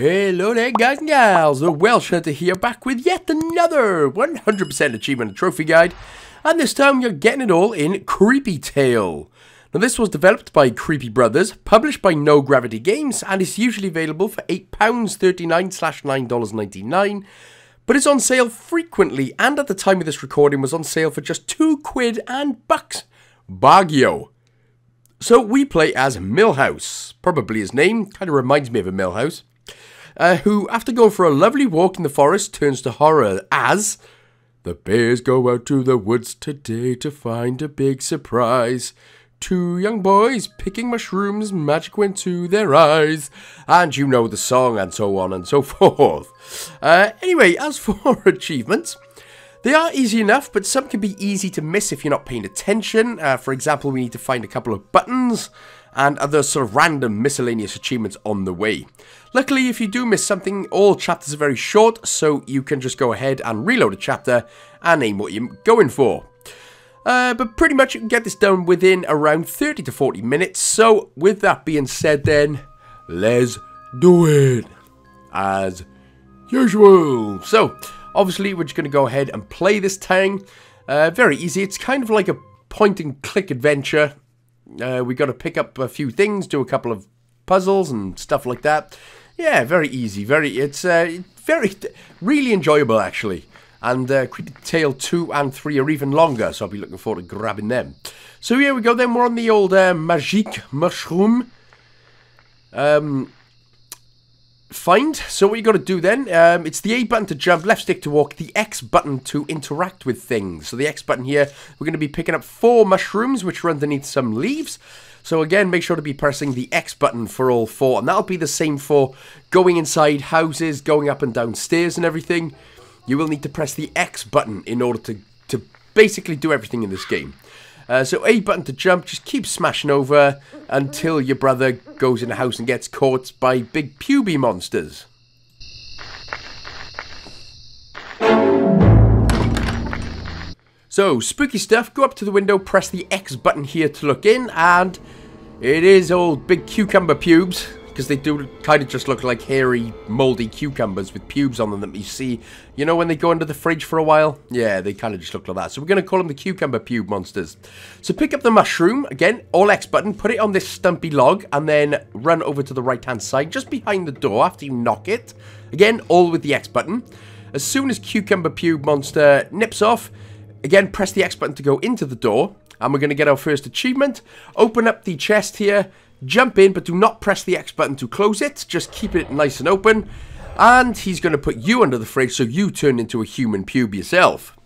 Hello there guys and gals, the Welsh Hunter here back with yet another 100% achievement trophy guide and this time you're getting it all in Creepy Tale. Now this was developed by Creepy Brothers, published by No Gravity Games and is usually available for £8.39 slash $9.99 but it's on sale frequently and at the time of this recording was on sale for just 2 quid and bucks. Baggio. So we play as Millhouse, probably his name, kind of reminds me of a Milhouse uh, who, after going for a lovely walk in the forest, turns to horror as the bears go out to the woods today to find a big surprise. Two young boys picking mushrooms, magic went to their eyes. And you know the song, and so on and so forth. Uh, anyway, as for achievements, they are easy enough, but some can be easy to miss if you're not paying attention. Uh, for example, we need to find a couple of buttons and other sort of random miscellaneous achievements on the way. Luckily, if you do miss something, all chapters are very short, so you can just go ahead and reload a chapter and aim what you're going for. Uh, but pretty much you can get this done within around 30 to 40 minutes, so with that being said then, let's do it! As usual. So, obviously we're just going to go ahead and play this thing. Uh, very easy, it's kind of like a point and click adventure uh, we got to pick up a few things, do a couple of puzzles and stuff like that. Yeah, very easy. Very, it's uh, very, really enjoyable actually. And uh, Creepy Tale 2 and 3 are even longer, so I'll be looking forward to grabbing them. So here we go then, we're on the old uh, Magique Mushroom. Um, find. So what you got to do then, um, it's the A button to jump, left stick to walk, the X button to interact with things. So the X button here, we're going to be picking up four mushrooms, which are underneath some leaves. So again, make sure to be pressing the X button for all four, and that'll be the same for going inside houses, going up and down stairs and everything. You will need to press the X button in order to, to basically do everything in this game. Uh, so A button to jump, just keep smashing over until your brother goes in the house and gets caught by big puby monsters. So, spooky stuff, go up to the window, press the X button here to look in, and it is old big cucumber pubes because they do kind of just look like hairy, mouldy cucumbers with pubes on them that you see. You know when they go under the fridge for a while? Yeah, they kind of just look like that. So we're going to call them the cucumber pube monsters. So pick up the mushroom, again, all X button, put it on this stumpy log, and then run over to the right-hand side, just behind the door after you knock it. Again, all with the X button. As soon as cucumber pube monster nips off, again, press the X button to go into the door, and we're going to get our first achievement. Open up the chest here, Jump in, but do not press the X button to close it. Just keep it nice and open. And he's going to put you under the fridge so you turn into a human pube yourself.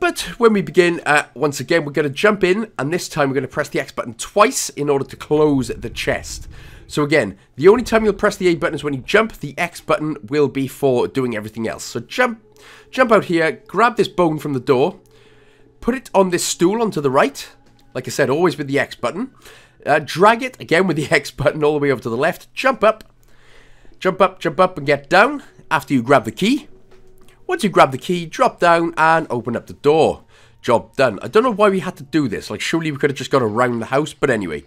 But when we begin, uh, once again, we're going to jump in, and this time we're going to press the X button twice in order to close the chest. So again, the only time you'll press the A button is when you jump. The X button will be for doing everything else. So jump, jump out here, grab this bone from the door, put it on this stool onto the right. Like I said, always with the X button. Uh, drag it, again with the X button all the way over to the left. Jump up. Jump up, jump up and get down after you grab the key. Once you grab the key, drop down and open up the door. Job done. I don't know why we had to do this. Like, surely we could have just gone around the house. But anyway.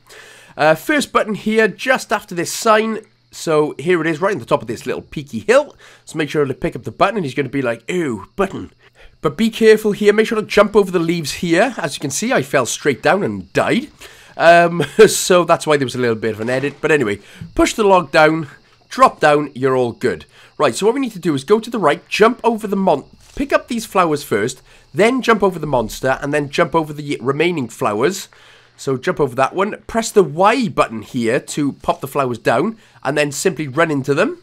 Uh, first button here, just after this sign. So here it is, right on the top of this little peaky hill. So make sure to pick up the button and he's going to be like, ooh, button. But be careful here. Make sure to jump over the leaves here. As you can see, I fell straight down and died. Um, so that's why there was a little bit of an edit. But anyway, push the log down, drop down, you're all good. Right, so what we need to do is go to the right, jump over the mon... Pick up these flowers first, then jump over the monster, and then jump over the remaining flowers. So jump over that one. Press the Y button here to pop the flowers down, and then simply run into them.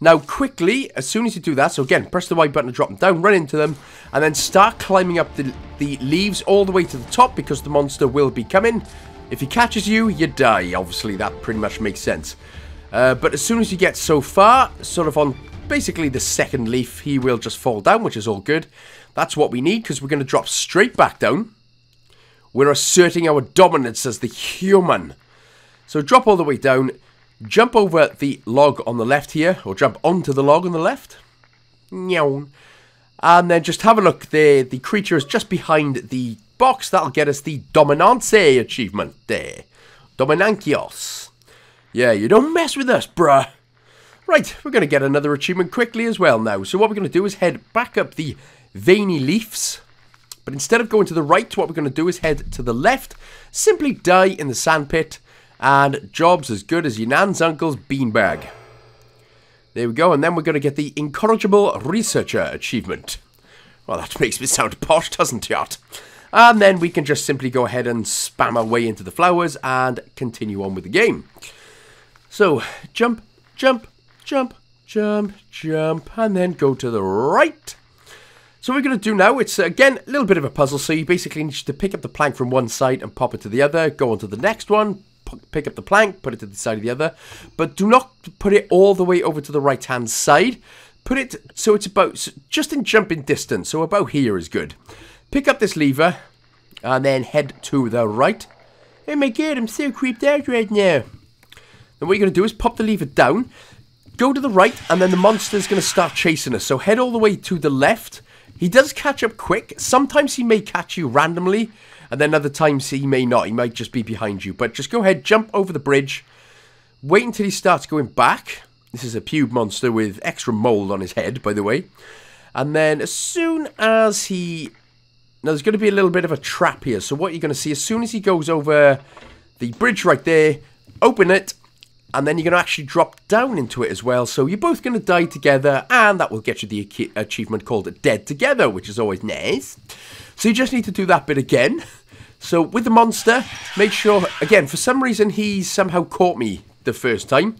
Now quickly, as soon as you do that, so again, press the Y button to drop them down, run into them, and then start climbing up the, the leaves all the way to the top because the monster will be coming. If he catches you, you die. Obviously, that pretty much makes sense. Uh, but as soon as you get so far, sort of on basically the second leaf, he will just fall down, which is all good. That's what we need, because we're going to drop straight back down. We're asserting our dominance as the human. So drop all the way down, jump over the log on the left here, or jump onto the log on the left. And then just have a look there. The creature is just behind the box, that'll get us the Dominance achievement there. Dominancios. Yeah, you don't mess with us, bruh. Right, we're going to get another achievement quickly as well now. So what we're going to do is head back up the veiny Leafs. But instead of going to the right, what we're going to do is head to the left. Simply die in the sandpit. And job's as good as your nan's uncle's beanbag. There we go. And then we're going to get the Incorrigible Researcher achievement. Well, that makes me sound posh, doesn't it? And then we can just simply go ahead and spam our way into the flowers and continue on with the game. So, jump, jump, jump, jump, jump, and then go to the right. So what we're going to do now, it's again a little bit of a puzzle. So you basically need to pick up the plank from one side and pop it to the other, go on to the next one, pick up the plank, put it to the side of the other. But do not put it all the way over to the right hand side. Put it so it's about just in jumping distance. So about here is good. Pick up this lever and then head to the right. Oh my god, I'm so creeped out right now. And what you're going to do is pop the lever down, go to the right, and then the monster's going to start chasing us. So head all the way to the left. He does catch up quick. Sometimes he may catch you randomly, and then other times he may not. He might just be behind you. But just go ahead, jump over the bridge. Wait until he starts going back. This is a pube monster with extra mold on his head, by the way. And then as soon as he... Now, there's going to be a little bit of a trap here. So what you're going to see, as soon as he goes over the bridge right there, open it, and then you're going to actually drop down into it as well. So you're both going to die together, and that will get you the achievement called Dead Together, which is always nice. So you just need to do that bit again. So with the monster, make sure, again, for some reason he's somehow caught me the first time.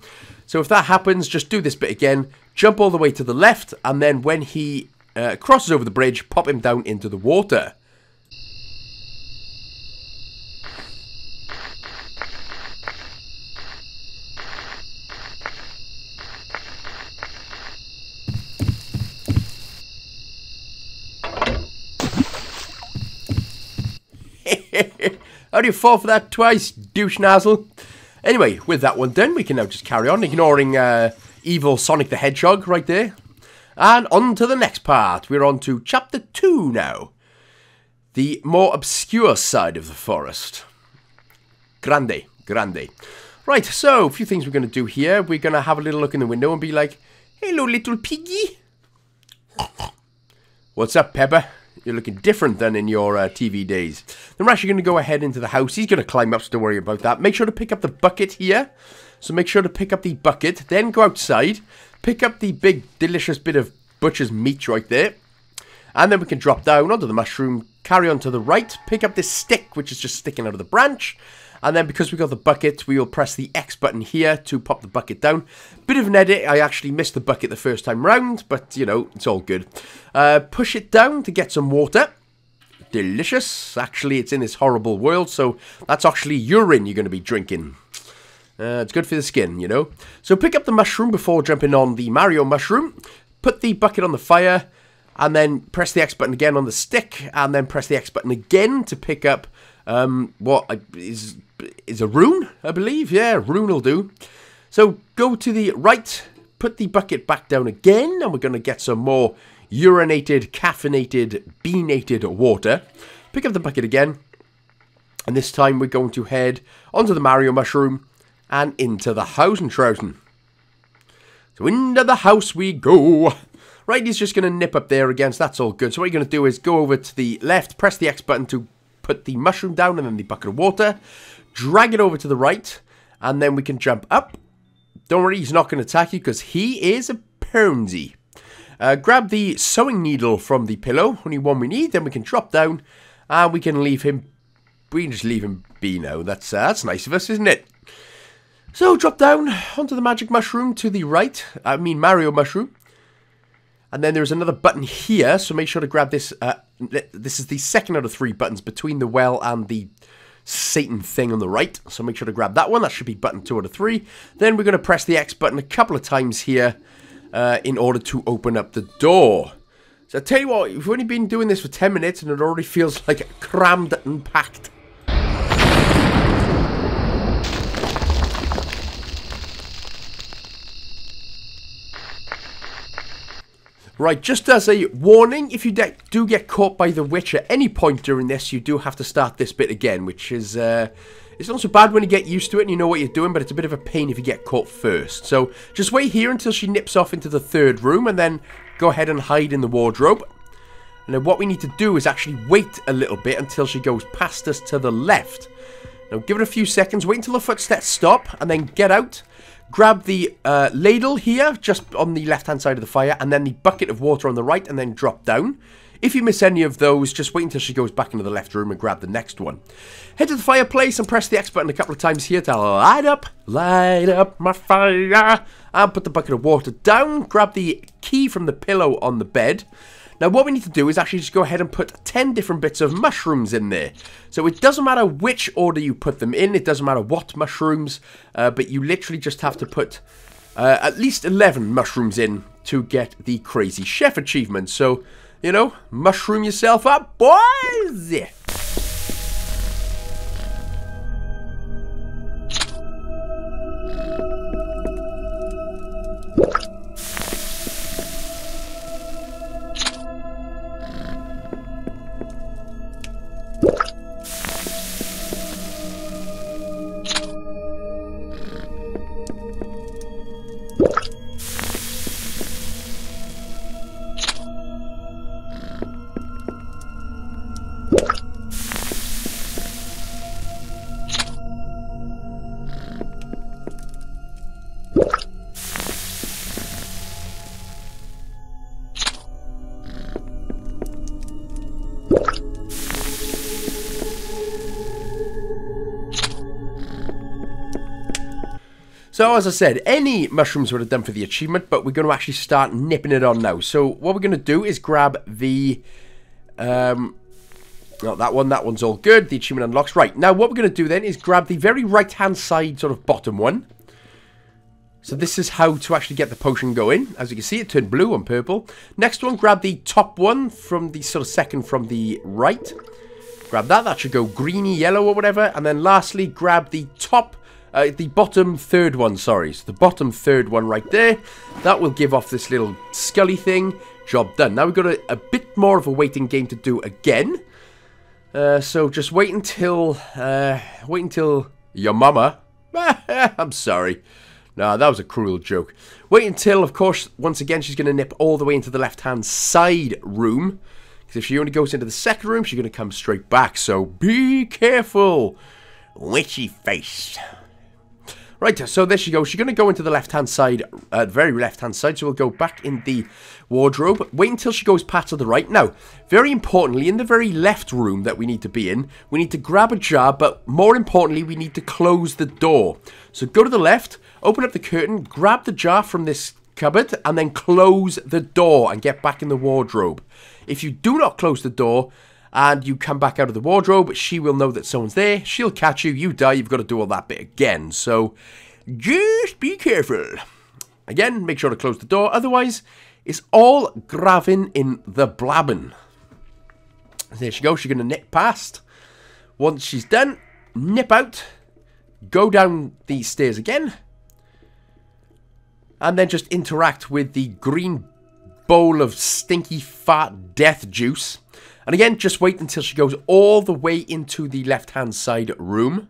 So if that happens, just do this bit again, jump all the way to the left, and then when he uh, crosses over the bridge, pop him down into the water. How do you fall for that twice, douche nozzle? Anyway, with that one done, we can now just carry on, ignoring uh, evil Sonic the Hedgehog right there. And on to the next part. We're on to chapter 2 now. The more obscure side of the forest. Grande, grande. Right, so a few things we're going to do here. We're going to have a little look in the window and be like, Hello, little piggy. What's up, Peppa? You're looking different than in your uh, TV days. Then we're actually going to go ahead into the house. He's going to climb up, so don't worry about that. Make sure to pick up the bucket here. So make sure to pick up the bucket. Then go outside. Pick up the big, delicious bit of butcher's meat right there. And then we can drop down onto the mushroom, carry on to the right, pick up this stick, which is just sticking out of the branch. And then because we got the bucket, we will press the X button here to pop the bucket down. Bit of an edit, I actually missed the bucket the first time round, but you know, it's all good. Uh, push it down to get some water. Delicious. Actually, it's in this horrible world, so that's actually urine you're going to be drinking. Uh, it's good for the skin, you know. So pick up the mushroom before jumping on the Mario mushroom. Put the bucket on the fire, and then press the X button again on the stick, and then press the X button again to pick up um, what is is a rune, I believe. Yeah, rune will do. So go to the right, put the bucket back down again, and we're going to get some more urinated, caffeinated, beanated water. Pick up the bucket again, and this time we're going to head onto the Mario mushroom and into the house and trousen. So into the house we go. Right, he's just going to nip up there again, so that's all good. So what you're going to do is go over to the left, press the X button to put the mushroom down and then the bucket of water drag it over to the right, and then we can jump up. Don't worry, he's not going to attack you because he is a pansy. Uh, grab the sewing needle from the pillow, only one we need, then we can drop down, and we can leave him, we can just leave him be now. That's, uh, that's nice of us, isn't it? So, drop down onto the magic mushroom to the right, I mean Mario mushroom. And then there's another button here, so make sure to grab this. Uh, this is the second out of three buttons between the well and the Satan thing on the right. So make sure to grab that one. That should be button 2 out of 3. Then we're going to press the X button a couple of times here uh, in order to open up the door. So I tell you what, we've only been doing this for 10 minutes and it already feels like crammed and packed. Right, just as a warning, if you do get caught by the witch at any point during this, you do have to start this bit again, which is, uh, it's not so bad when you get used to it and you know what you're doing, but it's a bit of a pain if you get caught first. So, just wait here until she nips off into the third room, and then go ahead and hide in the wardrobe. And then what we need to do is actually wait a little bit until she goes past us to the left. Now, give it a few seconds, wait until the footsteps stop, and then get out grab the uh, ladle here, just on the left-hand side of the fire, and then the bucket of water on the right, and then drop down. If you miss any of those, just wait until she goes back into the left room and grab the next one. Head to the fireplace and press the X button a couple of times here to light up, light up my fire, and put the bucket of water down. Grab the key from the pillow on the bed, now what we need to do is actually just go ahead and put 10 different bits of mushrooms in there. So it doesn't matter which order you put them in, it doesn't matter what mushrooms, uh, but you literally just have to put uh, at least 11 mushrooms in to get the Crazy Chef achievement. So, you know, mushroom yourself up, boys! So as I said, any mushrooms would have done for the achievement, but we're going to actually start nipping it on now. So what we're going to do is grab the... Um, not that one, that one's all good. The achievement unlocks. Right, now what we're going to do then is grab the very right-hand side sort of bottom one. So this is how to actually get the potion going. As you can see, it turned blue and purple. Next one, grab the top one from the sort of second from the right. Grab that. That should go greeny, yellow or whatever. And then lastly, grab the top uh, the bottom third one, sorry. So the bottom third one right there. That will give off this little scully thing. Job done. Now we've got a, a bit more of a waiting game to do again. Uh, so just wait until... Uh, wait until your mama... I'm sorry. No, that was a cruel joke. Wait until, of course, once again, she's going to nip all the way into the left-hand side room. Because if she only goes into the second room, she's going to come straight back. So be careful. Witchy face. Right, so there she goes. She's going to go into the left-hand side, uh, very left-hand side, so we'll go back in the wardrobe. Wait until she goes past to the right. Now, very importantly, in the very left room that we need to be in, we need to grab a jar, but more importantly, we need to close the door. So go to the left, open up the curtain, grab the jar from this cupboard, and then close the door and get back in the wardrobe. If you do not close the door, and you come back out of the wardrobe, she will know that someone's there, she'll catch you, you die, you've got to do all that bit again. So, just be careful. Again, make sure to close the door, otherwise, it's all gravin in the blabbin. There she goes, she's going to nip past. Once she's done, nip out, go down these stairs again, and then just interact with the green bowl of stinky fat death juice and again, just wait until she goes all the way into the left-hand side room.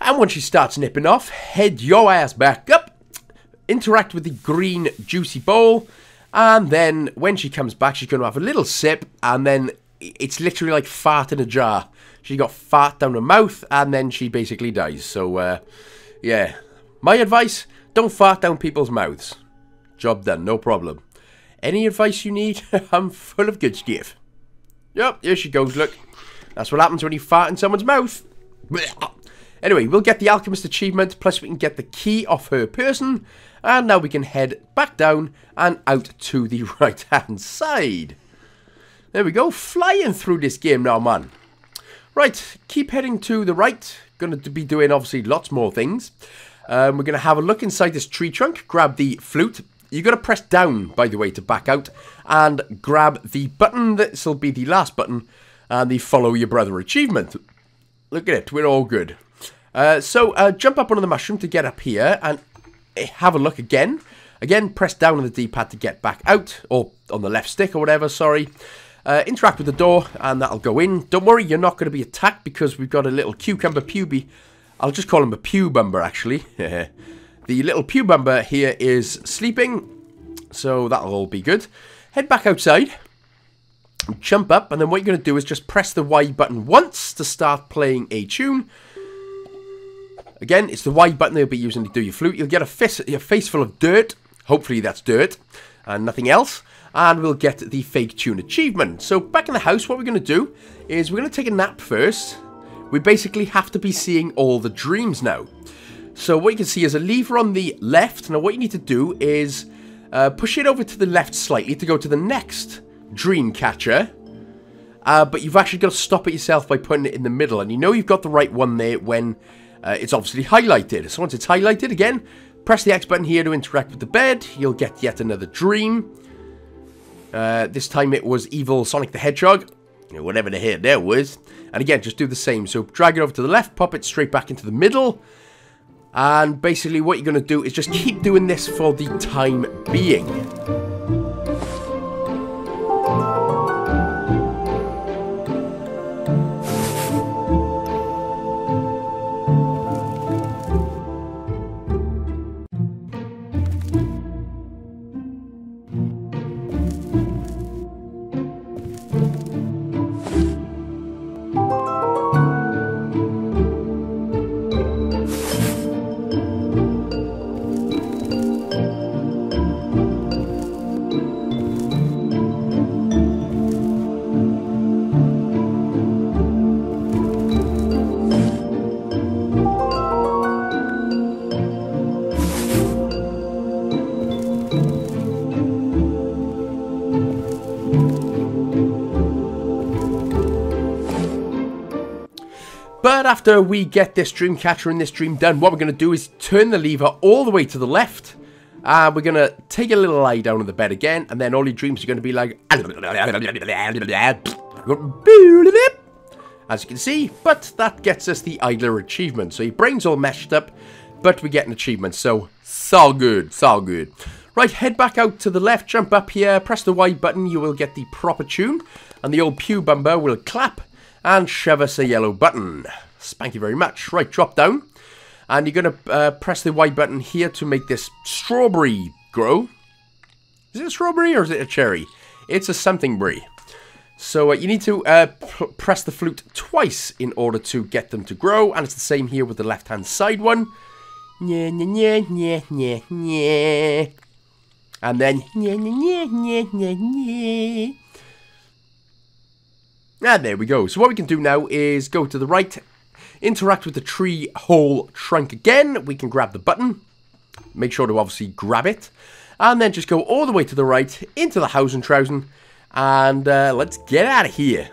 And when she starts nipping off, head your ass back up, interact with the green juicy bowl, and then when she comes back, she's going to have a little sip, and then it's literally like fart in a jar. She got fart down her mouth, and then she basically dies. So, uh, yeah. My advice, don't fart down people's mouths. Job done, no problem. Any advice you need? I'm full of good stuff. Yep, here she goes, look. That's what happens when you fart in someone's mouth. Anyway, we'll get the Alchemist achievement, plus we can get the key off her person, and now we can head back down and out to the right-hand side. There we go, flying through this game now, man. Right, keep heading to the right. Going to be doing, obviously, lots more things. Um, we're going to have a look inside this tree trunk, grab the flute, you got to press down, by the way, to back out, and grab the button. This will be the last button, and the follow your brother achievement. Look at it, we're all good. Uh, so, uh, jump up on the mushroom to get up here, and have a look again. Again, press down on the D-pad to get back out, or on the left stick or whatever, sorry. Uh, interact with the door, and that'll go in. Don't worry, you're not going to be attacked because we've got a little cucumber puby. I'll just call him a pewbumber, actually. the little pewbumber here is sleeping, so that'll all be good. Head back outside, jump up, and then what you're going to do is just press the Y button once to start playing a tune. Again, it's the Y button they'll be using to do your flute. You'll get a, fist, a face full of dirt. Hopefully that's dirt and nothing else. And we'll get the fake tune achievement. So back in the house, what we're going to do is we're going to take a nap first. We basically have to be seeing all the dreams now. So what you can see is a lever on the left. Now what you need to do is uh, push it over to the left slightly to go to the next dream catcher. Uh, but you've actually got to stop it yourself by putting it in the middle. And you know you've got the right one there when uh, it's obviously highlighted. So once it's highlighted, again, press the X button here to interact with the bed. You'll get yet another dream. Uh, this time it was Evil Sonic the Hedgehog. whatever the hell that was. And again, just do the same. So drag it over to the left, pop it straight back into the middle. And basically what you're going to do is just keep doing this for the time being. After we get this dream catcher and this dream done, what we're going to do is turn the lever all the way to the left. And we're going to take a little lie down on the bed again. And then all your dreams are going to be like... As you can see, but that gets us the idler achievement. So your brain's all meshed up, but we get an achievement. So, so good, so good. Right, head back out to the left, jump up here, press the Y button, you will get the proper tune. And the old pew bumper will clap and shove us a yellow button. Thank you very much. Right, drop down. And you're going to uh, press the Y button here to make this strawberry grow. Is it a strawberry or is it a cherry? It's a something berry. So uh, you need to uh, press the flute twice in order to get them to grow. And it's the same here with the left-hand side one. Nya, nya, nya, nya, nya, And then. And there we go. So what we can do now is go to the right, interact with the tree hole trunk again. We can grab the button. Make sure to obviously grab it. And then just go all the way to the right into the house and trousen. And uh, let's get out of here.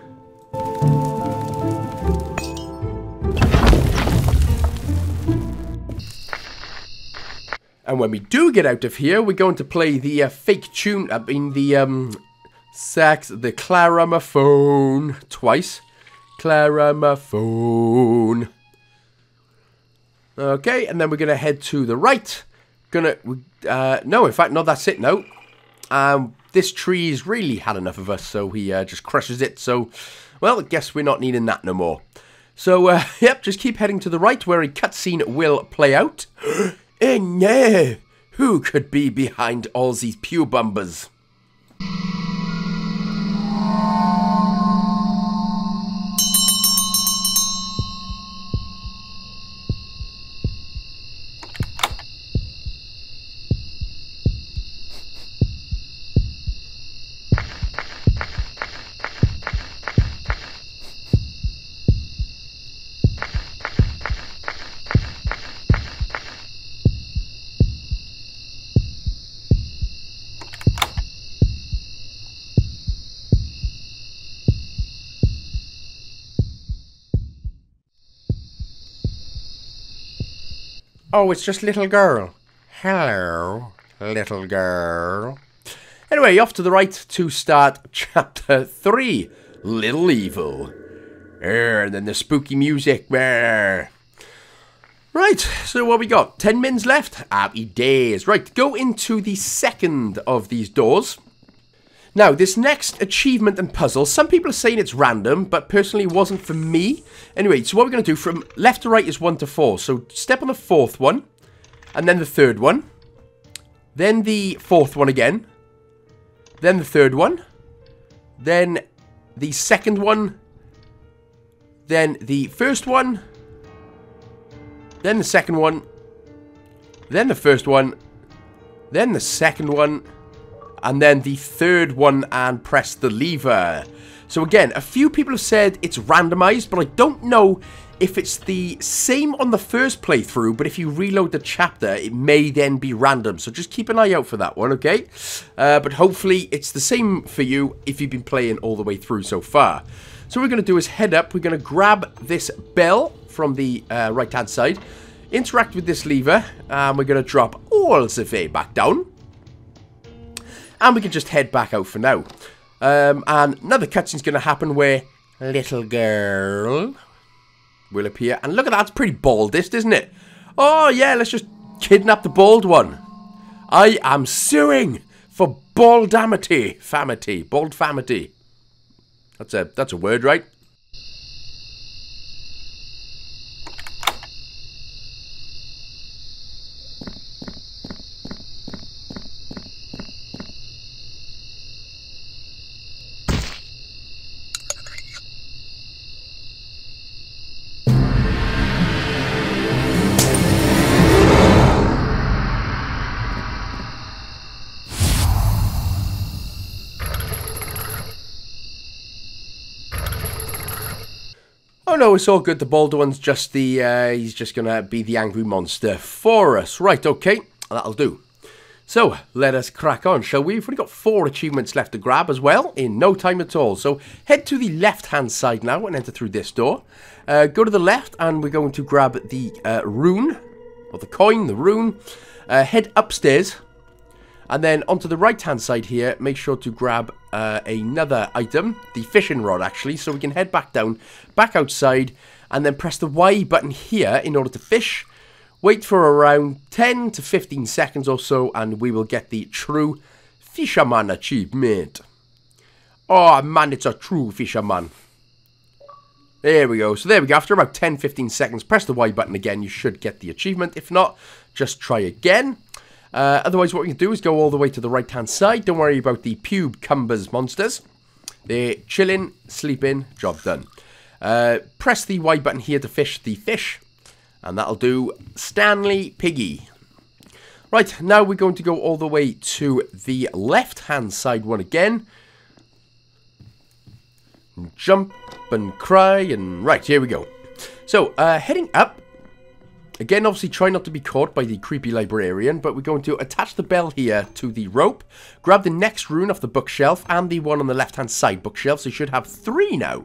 And when we do get out of here, we're going to play the uh, fake tune, I mean the um, sax the claramophone twice. Claramophone. Okay, and then we're going to head to the right. Gonna, uh, no, in fact, no, that's it, no. Um, this tree's really had enough of us, so he uh, just crushes it. So, well, I guess we're not needing that no more. So, uh, yep, just keep heading to the right where a cutscene will play out. and yeah, who could be behind all these pew bumbers? Oh, it's just little girl. Hello. little girl. Anyway, off to the right to start chapter 3, Little Evil. Er, and then the spooky music. Right, so what we got? 10 mins left? Happy days. Right, go into the second of these doors. Now, this next achievement and puzzle, some people are saying it's random, but personally wasn't for me. Anyway, so what we're going to do from left to right is 1 to 4. So step on the fourth one, and then the third one, then the fourth one again, then the third one, then the second one, then the first one, then the second one, then the first one, then the second one, and then the third one and press the lever. So again, a few people have said it's randomized, but I don't know if it's the same on the first playthrough, but if you reload the chapter, it may then be random. So just keep an eye out for that one, okay? Uh, but hopefully it's the same for you if you've been playing all the way through so far. So what we're going to do is head up. We're going to grab this bell from the uh, right-hand side, interact with this lever, and we're going to drop all the way back down. And we can just head back out for now. Um, and another cutscene's going to happen where little girl will appear. And look at that, it's pretty baldest, isn't it? Oh, yeah, let's just kidnap the bald one. I am suing for baldamity. Famity. Bald famity. That's a, that's a word, right? No, it's all good. The bald one's just the, uh, he's just gonna be the angry monster for us. Right, okay, that'll do. So, let us crack on, shall we? We've only got four achievements left to grab as well, in no time at all. So, head to the left-hand side now and enter through this door. Uh, go to the left and we're going to grab the uh, rune, or the coin, the rune. Uh, head upstairs and then onto the right hand side here, make sure to grab uh, another item, the fishing rod actually, so we can head back down, back outside, and then press the Y button here in order to fish. Wait for around 10 to 15 seconds or so, and we will get the true fisherman achievement. Oh man, it's a true fisherman. There we go. So there we go. After about 10-15 seconds, press the Y button again. You should get the achievement. If not, just try again. Uh, otherwise, what we can do is go all the way to the right-hand side. Don't worry about the pube cumbers monsters. They're chilling, sleeping, job done. Uh, press the Y button here to fish the fish. And that'll do Stanley Piggy. Right, now we're going to go all the way to the left-hand side one again. Jump and cry and... Right, here we go. So, uh, heading up, Again, obviously try not to be caught by the creepy librarian, but we're going to attach the bell here to the rope, grab the next rune off the bookshelf, and the one on the left-hand side bookshelf, so you should have three now.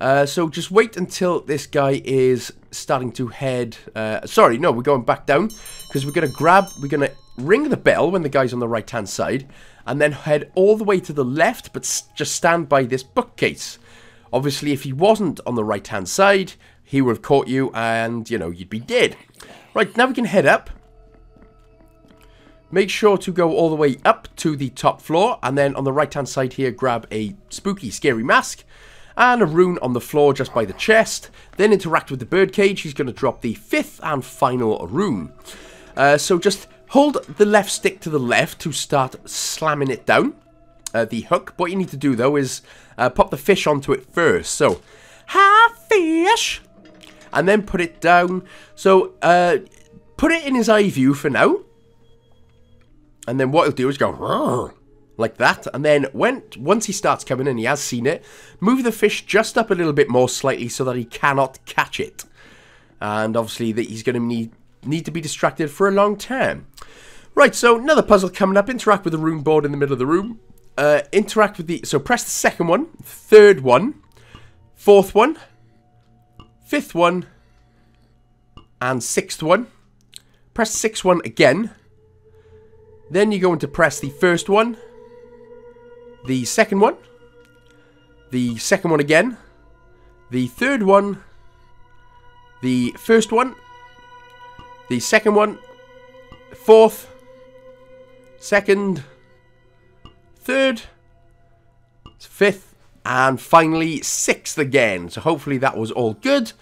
Uh, so just wait until this guy is starting to head... Uh, sorry, no, we're going back down, because we're going to grab... We're going to ring the bell when the guy's on the right-hand side, and then head all the way to the left, but just stand by this bookcase. Obviously, if he wasn't on the right-hand side, he would have caught you and, you know, you'd be dead. Right, now we can head up. Make sure to go all the way up to the top floor and then on the right hand side here grab a spooky scary mask and a rune on the floor just by the chest. Then interact with the birdcage. He's going to drop the fifth and final rune. Uh, so just hold the left stick to the left to start slamming it down. Uh, the hook. What you need to do though is uh, pop the fish onto it first. So, ha fish! And then put it down. So, uh, put it in his eye view for now. And then what he'll do is go, like that. And then when once he starts coming and he has seen it, move the fish just up a little bit more slightly so that he cannot catch it. And obviously that he's going to need, need to be distracted for a long time. Right, so another puzzle coming up. Interact with the room board in the middle of the room. Uh, interact with the... So press the second one, third one, fourth one, fifth one, and sixth one. Press sixth one again. Then you're going to press the first one, the second one, the second one again, the third one, the first one, the second one, fourth, second, third, fifth, and finally sixth again. So hopefully that was all good.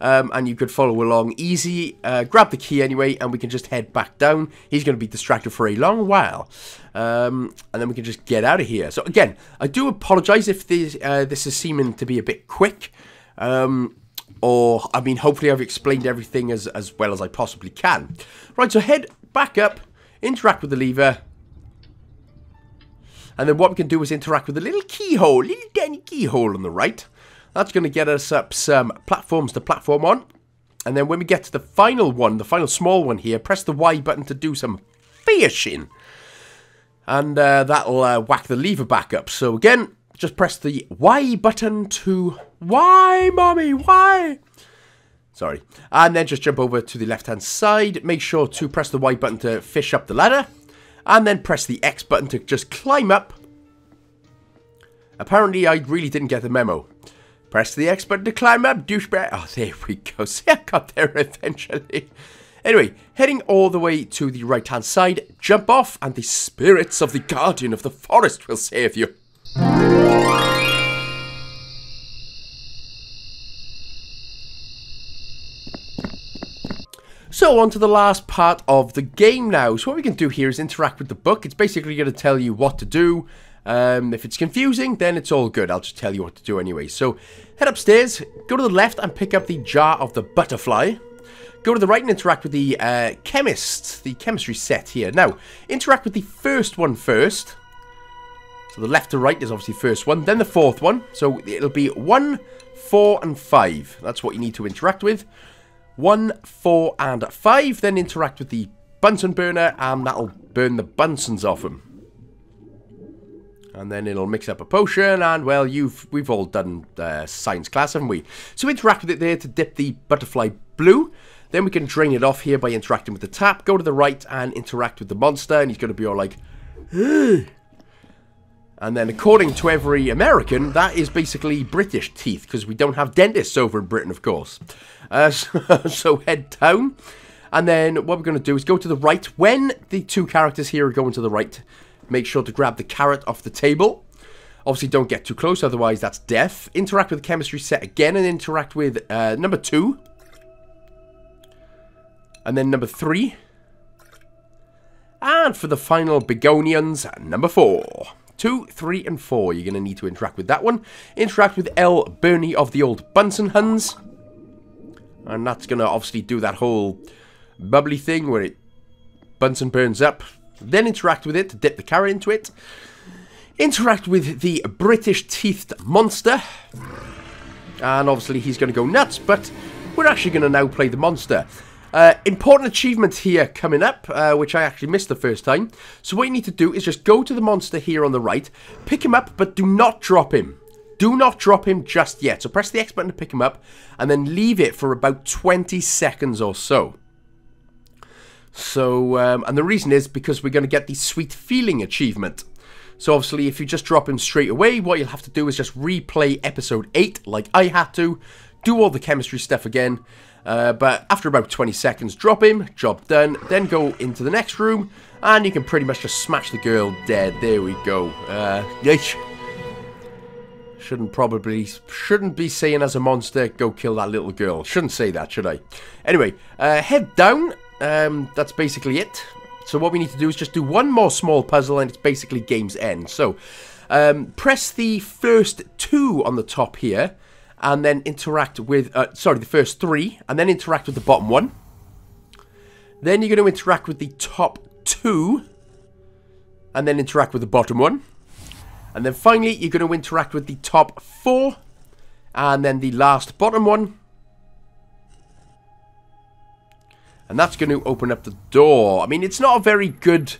Um, and you could follow along easy. Uh, grab the key anyway, and we can just head back down. He's going to be distracted for a long while. Um, and then we can just get out of here. So again, I do apologise if this, uh, this is seeming to be a bit quick. Um, or, I mean, hopefully I've explained everything as, as well as I possibly can. Right, so head back up, interact with the lever, and then what we can do is interact with the little keyhole, little tiny keyhole on the right. That's going to get us up some platforms to platform on. And then when we get to the final one, the final small one here, press the Y button to do some fishing. And uh, that'll uh, whack the lever back up. So again, just press the Y button to... Why, mommy, why? Sorry. And then just jump over to the left-hand side. Make sure to press the Y button to fish up the ladder and then press the X button to just climb up. Apparently, I really didn't get the memo. Press the X button to climb up, douchebag. Oh, there we go. See, I got there eventually. Anyway, heading all the way to the right-hand side, jump off, and the spirits of the Guardian of the Forest will save you. So on to the last part of the game now. So what we can do here is interact with the book. It's basically going to tell you what to do. Um, if it's confusing, then it's all good. I'll just tell you what to do anyway. So head upstairs, go to the left and pick up the jar of the butterfly. Go to the right and interact with the uh, chemist, the chemistry set here. Now, interact with the first one first. So the left to right is obviously first one, then the fourth one. So it'll be one, four, and five. That's what you need to interact with. 1, 4, and 5. Then interact with the Bunsen burner, and that'll burn the Bunsens off them. And then it'll mix up a potion, and well, you've we've all done uh, science class, haven't we? So interact with it there to dip the butterfly blue. Then we can drain it off here by interacting with the tap. Go to the right and interact with the monster, and he's going to be all like, And then according to every American, that is basically British teeth, because we don't have dentists over in Britain, of course. Uh, so, so, head down. And then what we're going to do is go to the right. When the two characters here are going to the right, make sure to grab the carrot off the table. Obviously, don't get too close, otherwise that's death. Interact with the chemistry set again and interact with uh, number two. And then number three. And for the final Begonians, number four. Two, three, and four. You're going to need to interact with that one. Interact with L. Bernie of the old Bunsen Huns. And that's going to obviously do that whole bubbly thing where it Bunsen burns up. Then interact with it to dip the carrot into it. Interact with the British Teethed Monster. And obviously he's going to go nuts, but we're actually going to now play the monster. Uh, important achievement here coming up, uh, which I actually missed the first time. So what you need to do is just go to the monster here on the right, pick him up, but do not drop him. Do not drop him just yet. So press the X button to pick him up and then leave it for about 20 seconds or so. So, um, and the reason is because we're going to get the Sweet Feeling achievement. So obviously if you just drop him straight away, what you'll have to do is just replay episode 8 like I had to, do all the chemistry stuff again, uh, but after about 20 seconds, drop him, job done, then go into the next room, and you can pretty much just smash the girl dead. There we go. Uh, Shouldn't probably, shouldn't be saying as a monster, go kill that little girl. Shouldn't say that, should I? Anyway, uh, head down. Um, that's basically it. So what we need to do is just do one more small puzzle and it's basically game's end. So, um, press the first two on the top here and then interact with, uh, sorry, the first three, and then interact with the bottom one. Then you're going to interact with the top two, and then interact with the bottom one. And then finally, you're going to interact with the top four. And then the last bottom one. And that's going to open up the door. I mean, it's not a very good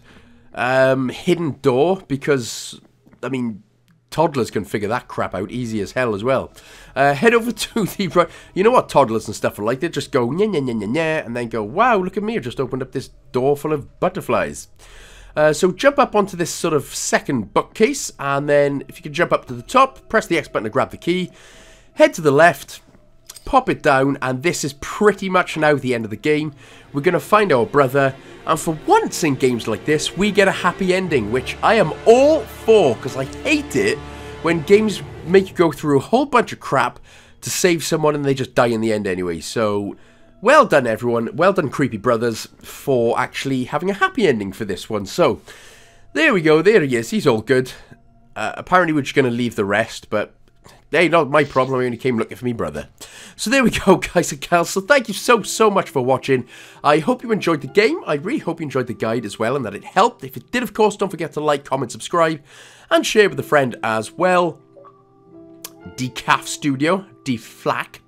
um, hidden door because, I mean, toddlers can figure that crap out easy as hell as well. Uh, head over to the right. You know what toddlers and stuff are like? They just go nya nya nya nya and then go, wow, look at me, I just opened up this door full of butterflies. Uh, so jump up onto this sort of second bookcase, and then if you can jump up to the top, press the X button to grab the key, head to the left, pop it down, and this is pretty much now the end of the game. We're going to find our brother, and for once in games like this, we get a happy ending, which I am all for, because I hate it when games make you go through a whole bunch of crap to save someone and they just die in the end anyway. So, well done everyone, well done Creepy Brothers for actually having a happy ending for this one. So, there we go, there he is, he's all good. Uh, apparently we're just going to leave the rest, but hey, not my problem, I only came looking for me brother. So there we go, guys and gals. So thank you so, so much for watching. I hope you enjoyed the game. I really hope you enjoyed the guide as well and that it helped. If it did, of course, don't forget to like, comment, subscribe, and share with a friend as well. Decaf Studio, Deflack.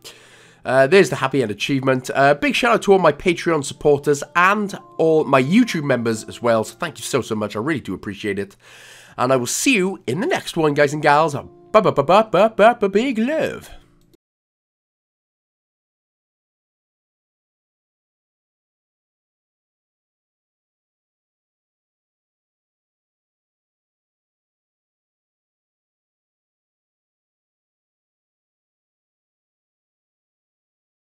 Uh, there's the happy end achievement. Uh, big shout out to all my Patreon supporters and all my YouTube members as well. So thank you so, so much. I really do appreciate it. And I will see you in the next one, guys and gals. Bye bye bye bye bye bye big love.